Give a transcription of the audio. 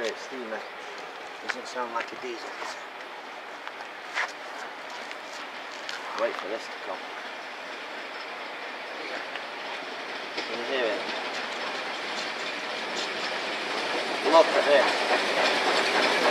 It's steamer. Doesn't sound like a diesel. does it? Wait for this to come. Can you hear it? Look at this.